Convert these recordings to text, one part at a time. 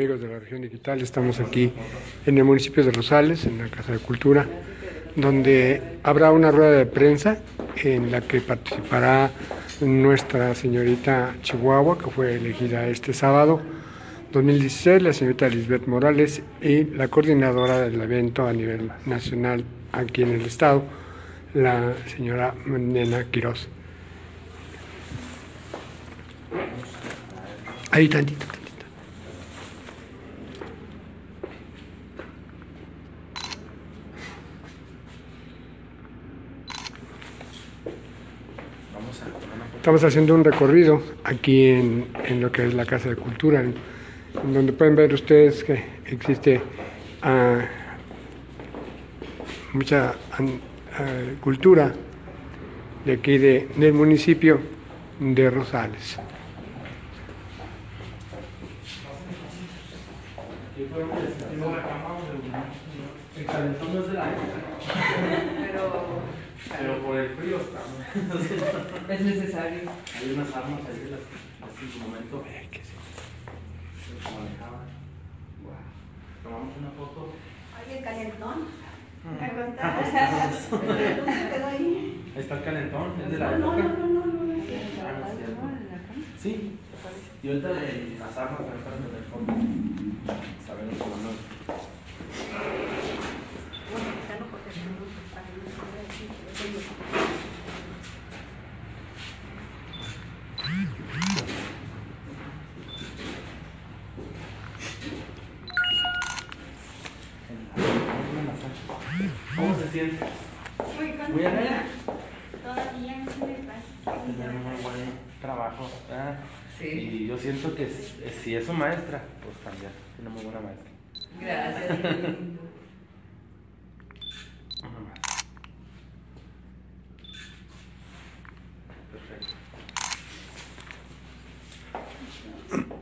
amigos de la región digital, estamos aquí en el municipio de Rosales, en la Casa de Cultura, donde habrá una rueda de prensa en la que participará nuestra señorita Chihuahua, que fue elegida este sábado 2016, la señorita Lisbeth Morales y la coordinadora del evento a nivel nacional aquí en el estado, la señora Nena Quiroz. Ahí tantito. Estamos haciendo un recorrido aquí en, lo que es la Casa de Cultura, en, donde pueden ver ustedes que existe ah, mucha ah, cultura de aquí del municipio de Rosales. Pero por el frío estamos. es necesario. Hay unas armas ahí de las que en su momento se manejaban. Tomamos una foto. Oye, el calentón. Mm. Ah, ahí está el calentón, es de la no, época. No, no, no, no. Sí. Y ahorita de las armas para estar en el fondo. Sabemos cómo no. ¿Cómo se siente? Muy contenta. Todavía no me pasa. Tener un muy buen trabajo. ¿verdad? Sí. Y yo siento que si es su maestra, pues también tiene muy buena maestra. Gracias. Perfecto.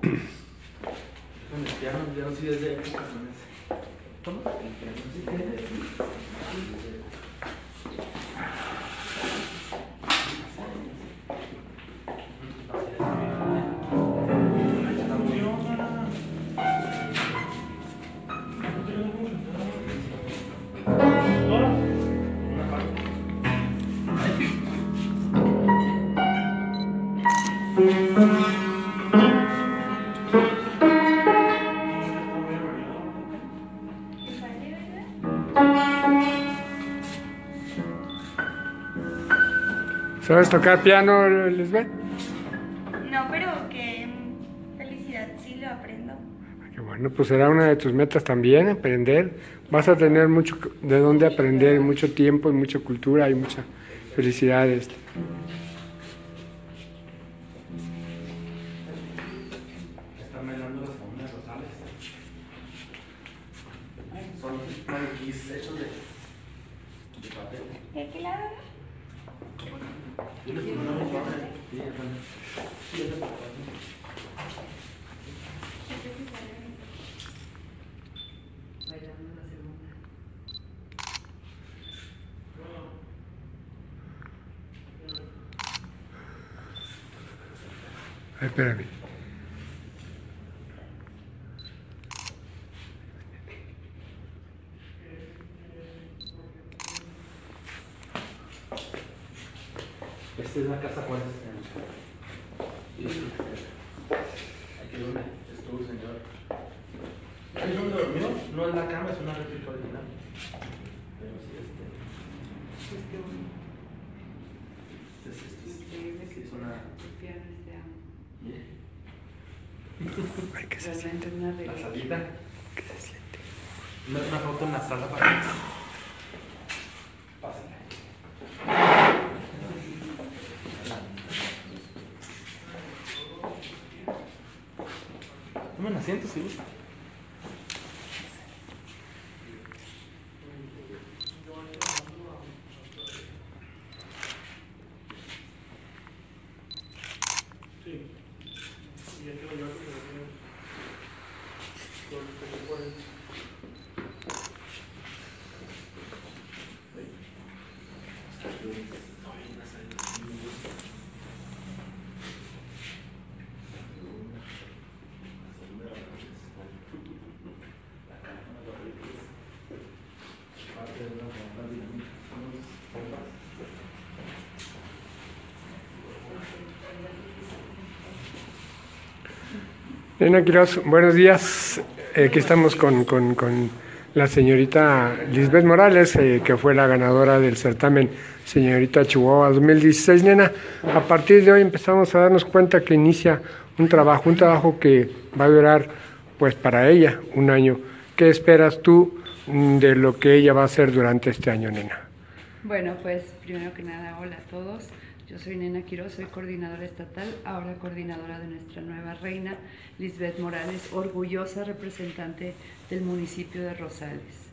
Piano, ya no soy desde época con ese. ¿Cómo? El ¿Sabes tocar piano, Lisbeth? No, pero qué felicidad si lo aprendo. Qué bueno, pues será una de tus metas también, aprender. Vas a tener mucho de dónde aprender, mucho tiempo y mucha cultura y mucha felicidades. Están bailando las momias rosales. Son maniquís hechos de, de papel. ¿De qué lado? Yo les pongo una rosa. Sí, ya están. Sí, ya están. Bailando la segunda. Ay, espérame. Esta es la casa Juárez. Y aquí donde estuvo el señor. ¿Ahí donde durmió? No es la cama, es una réplica original. Pero sí, este. Este es, este es, sí, es una. Ay, que se La salita. que siente. Una, una foto en la sala para. Tomen asiento si. Nena Quiroz, buenos días. Eh, aquí estamos con, con- con la señorita Lisbeth Morales, eh, que fue la ganadora del certamen Señorita Chihuahua 2016. Nena, a partir de hoy empezamos a darnos cuenta que inicia un trabajo, un trabajo que va a durar, pues para ella, un año. ¿Qué esperas tú mm, de lo que ella va a hacer durante este año, nena? Bueno, pues primero que nada, hola a todos. Yo soy Nena Quiroz, soy coordinadora estatal, ahora coordinadora de nuestra nueva reina, Lisbeth Morales, orgullosa representante del municipio de Rosales.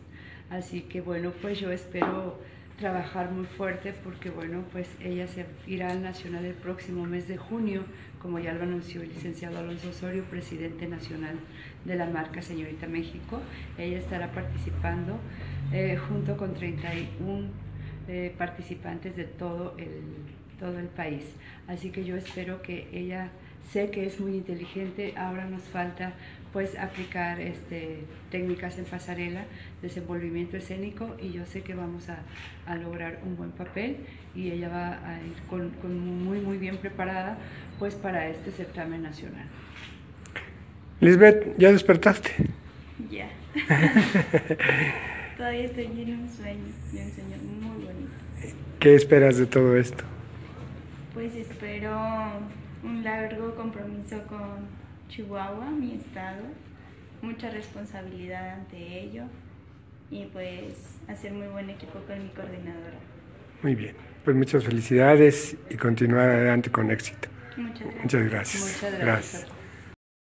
Así que bueno, pues yo espero trabajar muy fuerte porque bueno, pues ella se irá al Nacional el próximo mes de junio, como ya lo anunció el licenciado Alonso Osorio, presidente nacional de la marca Señorita México. Ella estará participando eh, junto con 31 eh, participantes de todo el, todo el país. Así que yo espero que ella, sé que es muy inteligente, ahora nos falta pues aplicar este, técnicas en pasarela, desenvolvimiento escénico y yo sé que vamos a, a lograr un buen papel y ella va a ir con, con muy muy bien preparada pues para este certamen nacional. Lisbeth, ¿ya despertaste? Ya. Todavía estoy en un sueño, de un sueño muy bonito. ¿Qué esperas de todo esto? Pues espero un largo compromiso con Chihuahua, mi estado, mucha responsabilidad ante ello y pues hacer muy buen equipo con mi coordinadora. Muy bien, pues muchas felicidades y continuar adelante con éxito. Muchas gracias. Muchas gracias. Muchas gracias. todos.